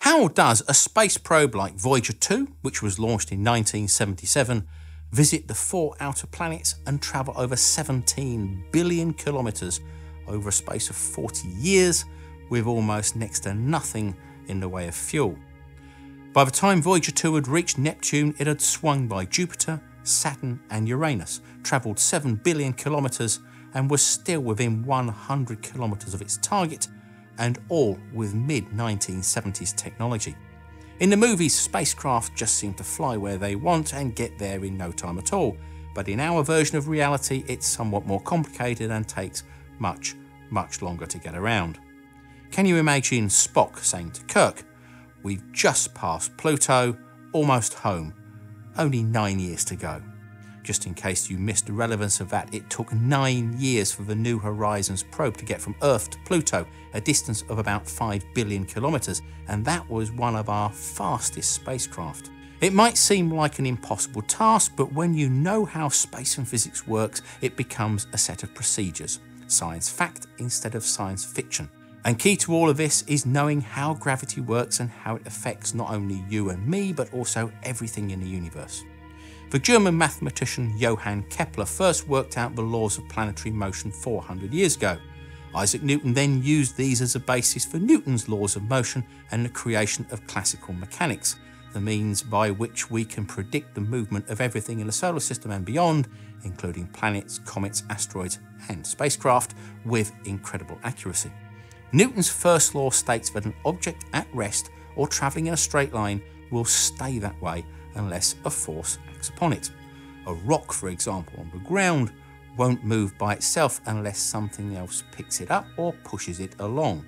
How does a space probe like Voyager 2, which was launched in 1977, visit the four outer planets and travel over 17 billion kilometres over a space of 40 years with almost next to nothing in the way of fuel? By the time Voyager 2 had reached Neptune, it had swung by Jupiter, Saturn, and Uranus, travelled 7 billion kilometres, and was still within 100 kilometres of its target, and all with mid 1970s technology. In the movies, spacecraft just seem to fly where they want and get there in no time at all, but in our version of reality, it's somewhat more complicated and takes much, much longer to get around. Can you imagine Spock saying to Kirk, We've just passed Pluto, almost home, only nine years to go. Just in case you missed the relevance of that, it took nine years for the New Horizons probe to get from Earth to Pluto, a distance of about 5 billion kilometres, and that was one of our fastest spacecraft. It might seem like an impossible task, but when you know how space and physics works, it becomes a set of procedures. Science fact instead of science fiction. And key to all of this is knowing how gravity works and how it affects not only you and me, but also everything in the universe. The German mathematician Johann Kepler first worked out the laws of planetary motion 400 years ago. Isaac Newton then used these as a basis for Newton's laws of motion and the creation of classical mechanics, the means by which we can predict the movement of everything in the solar system and beyond, including planets, comets, asteroids, and spacecraft, with incredible accuracy. Newton's first law states that an object at rest or travelling in a straight line will stay that way unless a force acts upon it. A rock, for example, on the ground won't move by itself unless something else picks it up or pushes it along.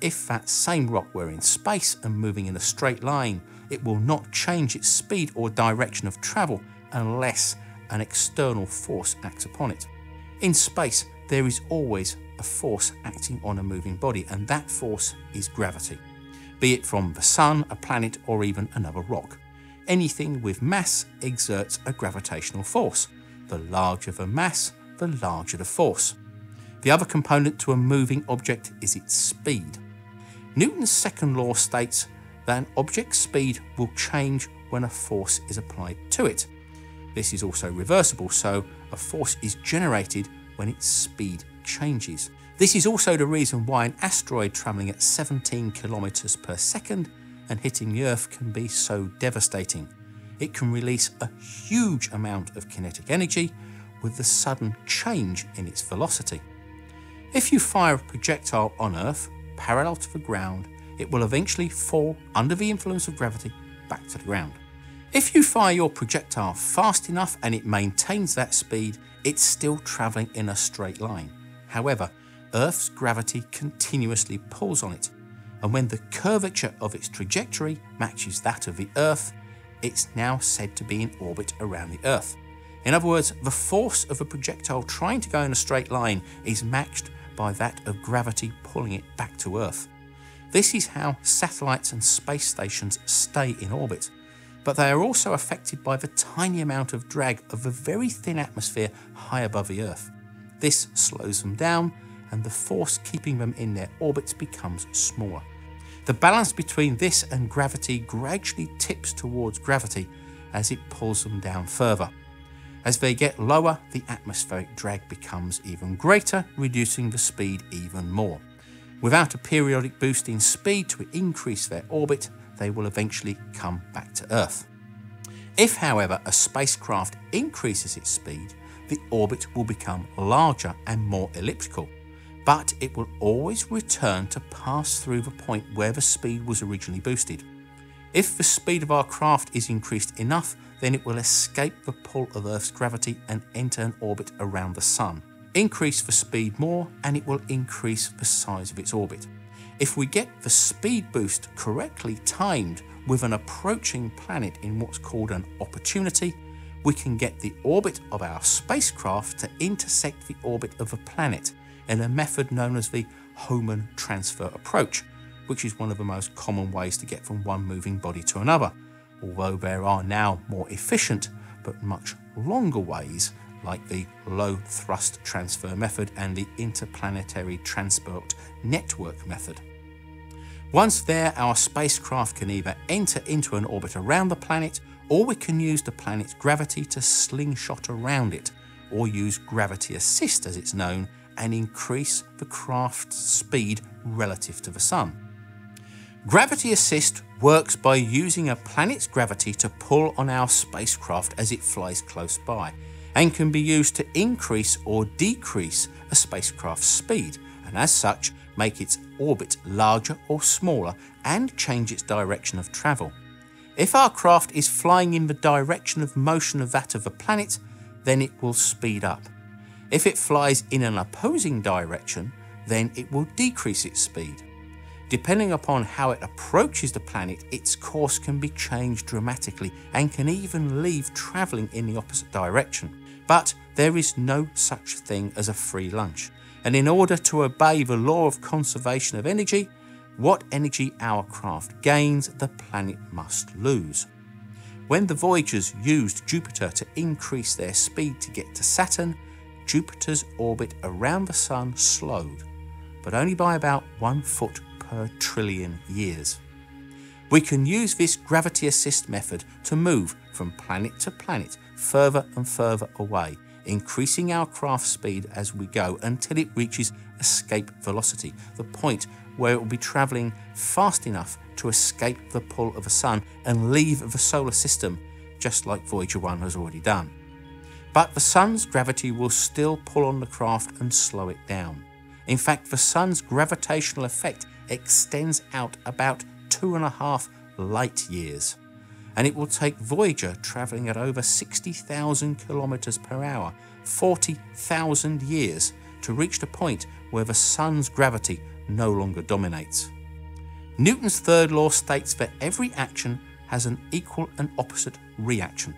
If that same rock were in space and moving in a straight line, it will not change its speed or direction of travel unless an external force acts upon it. In space, there is always a force acting on a moving body, and that force is gravity, be it from the sun, a planet, or even another rock. Anything with mass exerts a gravitational force. The larger the mass, the larger the force. The other component to a moving object is its speed. Newton's second law states that an object's speed will change when a force is applied to it. This is also reversible, so a force is generated when its speed changes. This is also the reason why an asteroid travelling at 17 kilometres per second and hitting the Earth can be so devastating. It can release a huge amount of kinetic energy with the sudden change in its velocity. If you fire a projectile on Earth parallel to the ground, it will eventually fall under the influence of gravity back to the ground. If you fire your projectile fast enough and it maintains that speed, it's still travelling in a straight line. However, Earth's gravity continuously pulls on it, and when the curvature of its trajectory matches that of the Earth, it's now said to be in orbit around the Earth. In other words, the force of a projectile trying to go in a straight line is matched by that of gravity pulling it back to Earth. This is how satellites and space stations stay in orbit, but they are also affected by the tiny amount of drag of a very thin atmosphere high above the Earth. This slows them down, and the force keeping them in their orbits becomes smaller. The balance between this and gravity gradually tips towards gravity as it pulls them down further. As they get lower, the atmospheric drag becomes even greater, reducing the speed even more. Without a periodic boost in speed to increase their orbit, they will eventually come back to Earth. If, however, a spacecraft increases its speed, the orbit will become larger and more elliptical, but it will always return to pass through the point where the speed was originally boosted. If the speed of our craft is increased enough, then it will escape the pull of Earth's gravity and enter an orbit around the Sun. Increase the speed more, and it will increase the size of its orbit. If we get the speed boost correctly timed with an approaching planet in what's called an opportunity, we can get the orbit of our spacecraft to intersect the orbit of a planet in a method known as the Hohmann transfer approach, which is one of the most common ways to get from one moving body to another, although there are now more efficient but much longer ways like the low thrust transfer method and the interplanetary transport network method. Once there, our spacecraft can either enter into an orbit around the planet, or we can use the planet's gravity to slingshot around it, or use gravity assist as it's known, and increase the craft's speed relative to the Sun. Gravity assist works by using a planet's gravity to pull on our spacecraft as it flies close by, and can be used to increase or decrease a spacecraft's speed, and as such, make its orbit larger or smaller and change its direction of travel. If our craft is flying in the direction of motion of that of the planet, then it will speed up. If it flies in an opposing direction, then it will decrease its speed. Depending upon how it approaches the planet, its course can be changed dramatically and can even leave travelling in the opposite direction. But there is no such thing as a free lunch. And in order to obey the law of conservation of energy, what energy our craft gains, the planet must lose. When the Voyagers used Jupiter to increase their speed to get to Saturn, Jupiter's orbit around the Sun slowed, but only by about one foot per trillion years. We can use this gravity assist method to move from planet to planet further and further away, increasing our craft speed as we go until it reaches escape velocity, the point where it will be travelling fast enough to escape the pull of the Sun and leave the solar system, just like Voyager 1 has already done. But the Sun's gravity will still pull on the craft and slow it down. In fact, the Sun's gravitational effect extends out about two and a half light years. And it will take Voyager travelling at over 60,000 kilometres per hour, 40,000 years, to reach the point where the Sun's gravity no longer dominates. Newton's third law states that every action has an equal and opposite reaction.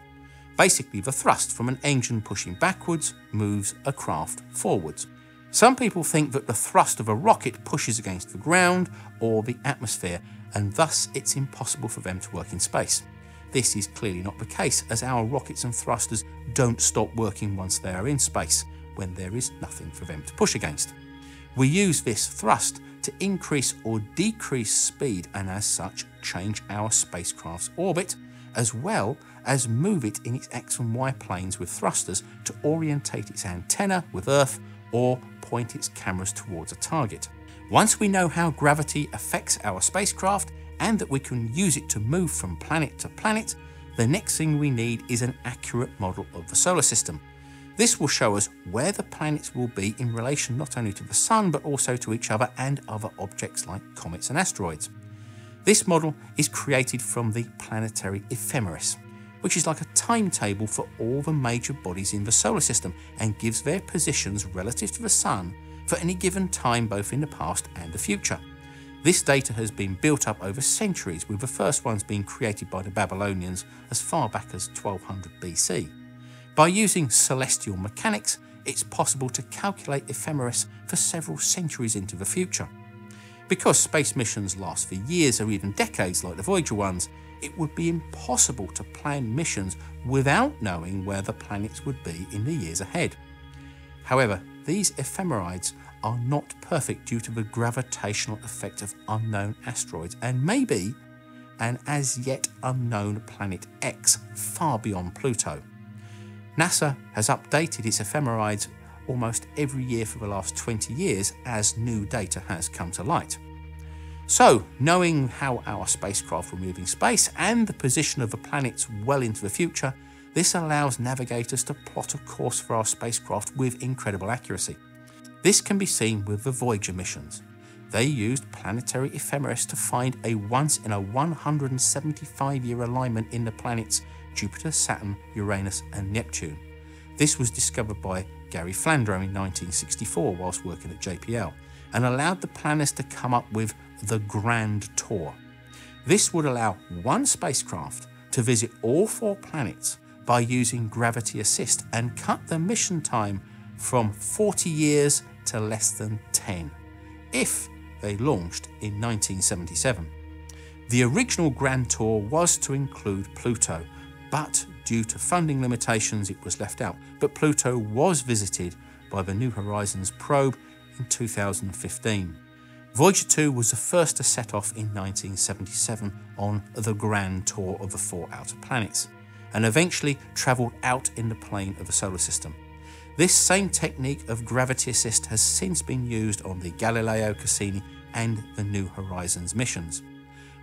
Basically, the thrust from an engine pushing backwards moves a craft forwards. Some people think that the thrust of a rocket pushes against the ground or the atmosphere, and thus it's impossible for them to work in space. This is clearly not the case, as our rockets and thrusters don't stop working once they are in space, when there is nothing for them to push against. We use this thrust to increase or decrease speed and as such change our spacecraft's orbit, as well as move it in its x and y planes with thrusters to orientate its antenna with Earth or point its cameras towards a target. Once we know how gravity affects our spacecraft and that we can use it to move from planet to planet, the next thing we need is an accurate model of the solar system. This will show us where the planets will be in relation not only to the Sun but also to each other and other objects like comets and asteroids. This model is created from the planetary ephemeris, which is like a timetable for all the major bodies in the solar system and gives their positions relative to the Sun for any given time both in the past and the future. This data has been built up over centuries, with the first ones being created by the Babylonians as far back as 1200 BC. By using celestial mechanics, it's possible to calculate ephemeris for several centuries into the future. Because space missions last for years or even decades like the Voyager ones, it would be impossible to plan missions without knowing where the planets would be in the years ahead. However, these ephemerides are not perfect due to the gravitational effect of unknown asteroids and maybe an as yet unknown planet X far beyond Pluto. NASA has updated its ephemerides almost every year for the last 20 years as new data has come to light. So, knowing how our spacecraft will move in space and the position of the planets well into the future, this allows navigators to plot a course for our spacecraft with incredible accuracy. This can be seen with the Voyager missions. They used planetary ephemeris to find a once in a 175 year alignment in the planets Jupiter, Saturn, Uranus, and Neptune. This was discovered by Gary Flandro in 1964 whilst working at JPL and allowed the planners to come up with the Grand Tour. This would allow one spacecraft to visit all four planets by using gravity assist and cut the mission time from 40 years to less than 10 if they launched in 1977. The original Grand Tour was to include Pluto, but due to funding limitations, it was left out. But Pluto was visited by the New Horizons probe in 2015. Voyager 2 was the first to set off in 1977 on the grand tour of the four outer planets and eventually travelled out in the plane of the solar system. This same technique of gravity assist has since been used on the Galileo, Cassini, and the New Horizons missions.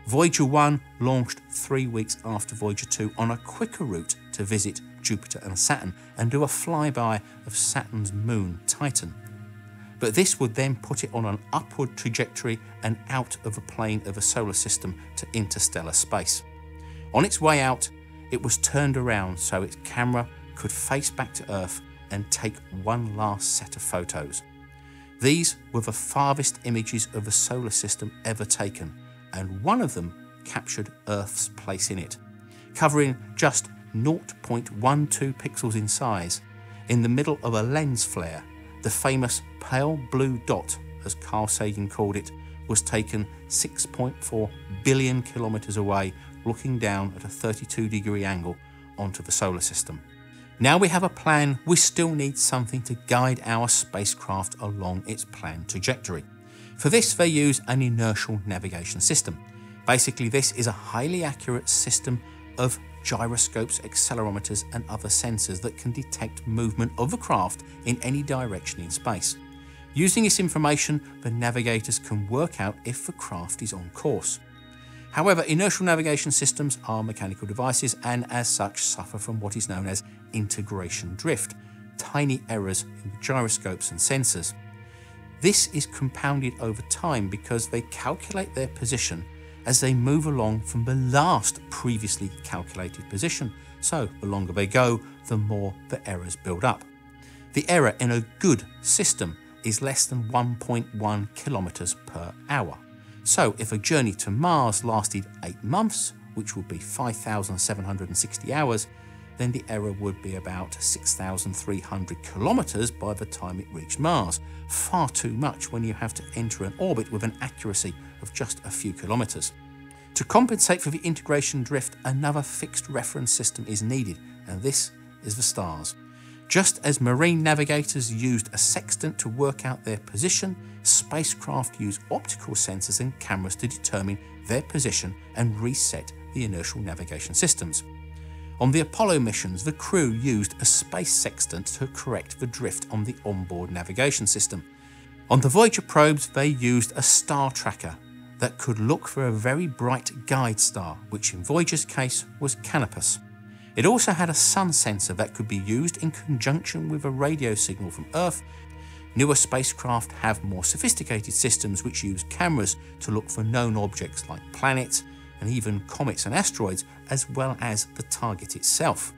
Voyager 1 launched three weeks after Voyager 2 on a quicker route to visit Jupiter and Saturn and do a flyby of Saturn's moon, Titan. But this would then put it on an upward trajectory and out of the plane of the solar system to interstellar space. On its way out, it was turned around so its camera could face back to Earth and take one last set of photos. These were the farthest images of the solar system ever taken, and one of them captured Earth's place in it, covering just 0.12 pixels in size, in the middle of a lens flare. The famous pale blue dot, as Carl Sagan called it, was taken 6.4 billion kilometres away, looking down at a 32 degree angle onto the solar system. Now we have a plan, we still need something to guide our spacecraft along its planned trajectory. For this, they use an inertial navigation system. Basically, this is a highly accurate system of gyroscopes, accelerometers, and other sensors that can detect movement of the craft in any direction in space. Using this information, the navigators can work out if the craft is on course. However, inertial navigation systems are mechanical devices and as such suffer from what is known as integration drift, tiny errors in gyroscopes and sensors. This is compounded over time because they calculate their position as they move along from the last previously calculated position. So, the longer they go, the more the errors build up. The error in a good system is less than 1.1 kilometers per hour. So, if a journey to Mars lasted 8 months, which would be 5,760 hours, then the error would be about 6,300 kilometres by the time it reached Mars. Far too much when you have to enter an orbit with an accuracy of just a few kilometres. To compensate for the integration drift, another fixed reference system is needed, and this is the stars. Just as marine navigators used a sextant to work out their position, spacecraft use optical sensors and cameras to determine their position and reset the inertial navigation systems. On the Apollo missions, the crew used a space sextant to correct the drift on the onboard navigation system. On the Voyager probes, they used a star tracker that could look for a very bright guide star, which in Voyager's case was Canopus. It also had a sun sensor that could be used in conjunction with a radio signal from Earth. Newer spacecraft have more sophisticated systems which use cameras to look for known objects like planets and even comets and asteroids, as well as the target itself.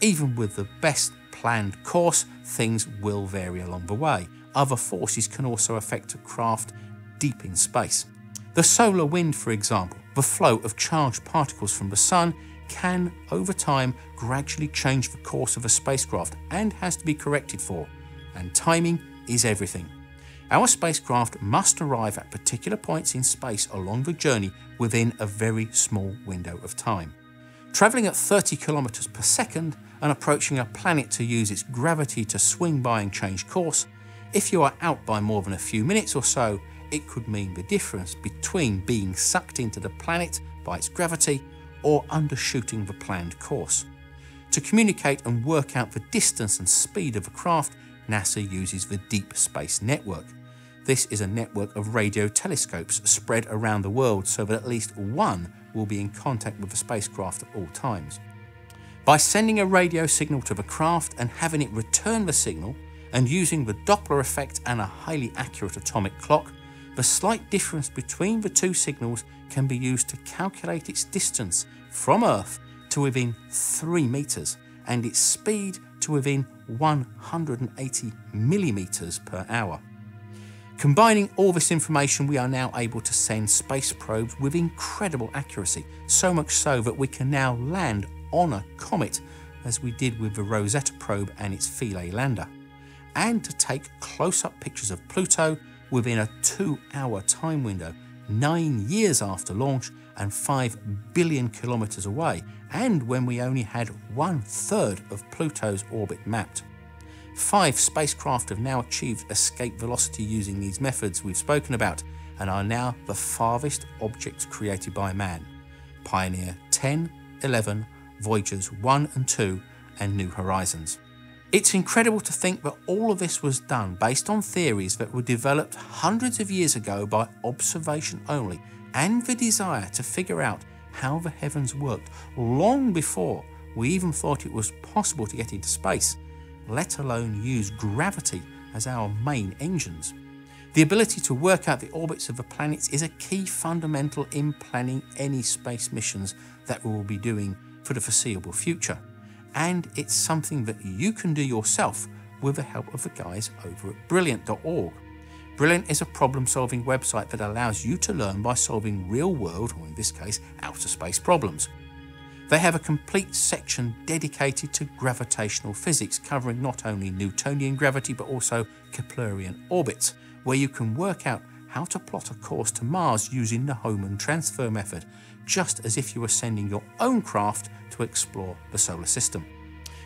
Even with the best planned course, things will vary along the way. Other forces can also affect a craft deep in space. The solar wind, for example, the flow of charged particles from the Sun can, over time, gradually change the course of a spacecraft and has to be corrected for, and timing is everything. Our spacecraft must arrive at particular points in space along the journey within a very small window of time. Travelling at 30 kilometres per second and approaching a planet to use its gravity to swing by and change course, if you are out by more than a few minutes or so, it could mean the difference between being sucked into the planet by its gravity or undershooting the planned course. To communicate and work out the distance and speed of a craft, NASA uses the Deep Space Network. This is a network of radio telescopes spread around the world so that at least one will be in contact with the spacecraft at all times. By sending a radio signal to the craft and having it return the signal, and using the Doppler effect and a highly accurate atomic clock, the slight difference between the two signals can be used to calculate its distance from Earth to within 3 metres and its speed to within 180 millimetres per hour. Combining all this information, we are now able to send space probes with incredible accuracy, so much so that we can now land on a comet, as we did with the Rosetta probe and its Philae lander, and to take close up pictures of Pluto within a two hour time window, nine years after launch and 5 billion kilometres away, and when we only had one third of Pluto's orbit mapped. Five spacecraft have now achieved escape velocity using these methods we've spoken about, and are now the farthest objects created by man. Pioneer 10, 11, Voyagers 1 and 2, and New Horizons. It's incredible to think that all of this was done based on theories that were developed hundreds of years ago by observation only and the desire to figure out how the heavens worked long before we even thought it was possible to get into space, let alone use gravity as our main engines. The ability to work out the orbits of the planets is a key fundamental in planning any space missions that we will be doing for the foreseeable future. And it's something that you can do yourself with the help of the guys over at brilliant.org. Brilliant is a problem solving website that allows you to learn by solving real world, or in this case, outer space problems. They have a complete section dedicated to gravitational physics, covering not only Newtonian gravity but also Keplerian orbits, where you can work out how to plot a course to Mars using the Hohmann transfer method, just as if you were sending your own craft to explore the solar system.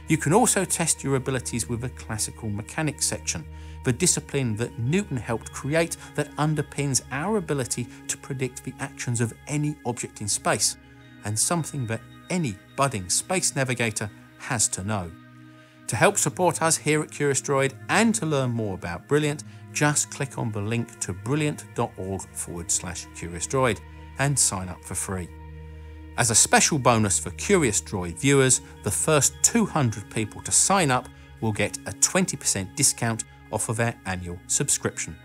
You can also test your abilities with a classical mechanics section, the discipline that Newton helped create that underpins our ability to predict the actions of any object in space, and something that any budding space navigator has to know. To help support us here at Curious Droid and to learn more about Brilliant, just click on the link to brilliant.org forward slash Curious Droid and sign up for free. As a special bonus for Curious Droid viewers, the first 200 people to sign up will get a 20% discount off of their annual subscription.